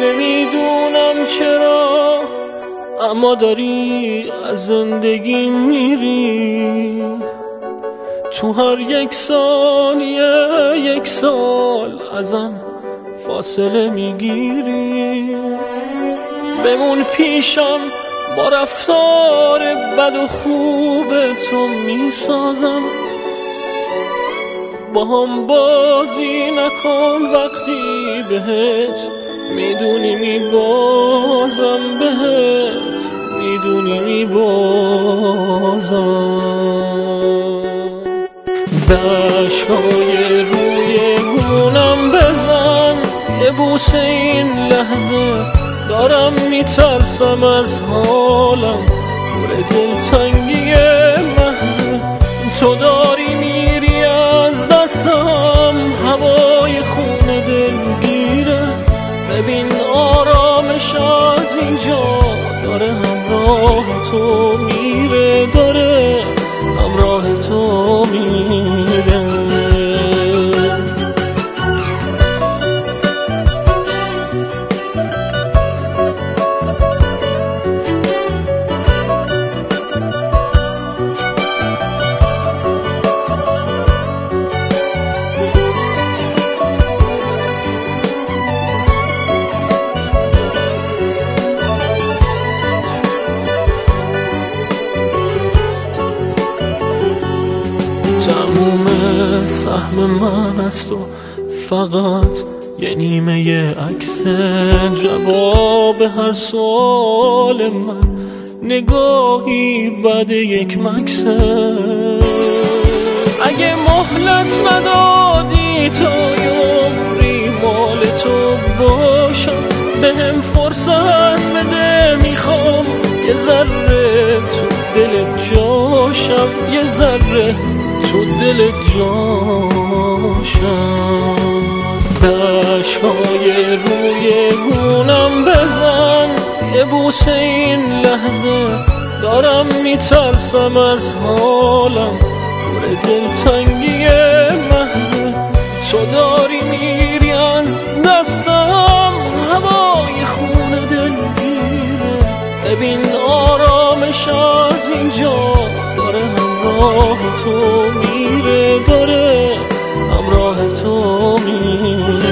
نمی‌دونم چرا اما داری از زندگی میری. تو هر یک ثانیه یک سال ازم فاصله می‌گیری. بمون پیشم با رفتار بد و خوب تو می‌سازم. با هم بازی نکن وقتی بهت می‌دونی میبازم بهت می‌دونی میبازم. دشهای روی گونم بزن یه بوسه این لحظه دارم میترسم از حالم. پر دلتنگی محضه. تو داری میری از دستم. هوای خون دلگیره ببین آرامش از اینجا. داره همراه تو میره. تموم سهم من است و فقط یه نیمه عکس جواب هر سوال من. نگاهی بعد یک مکسه اگه مهلت ندادی تا یومری مال تو باشم. به هم فرصت بده می‌خوام. یه ذره تو دل جاشم. یه ذره تو دل جاشم. دشهای روی گونم بزن. یه بوسه این لحظه دارم میترسم از حالم. پر دلتنگی محضه. تو داری میری از دستم هوای خون دل میره. ببین همراه تو میره داره همراه تو میره.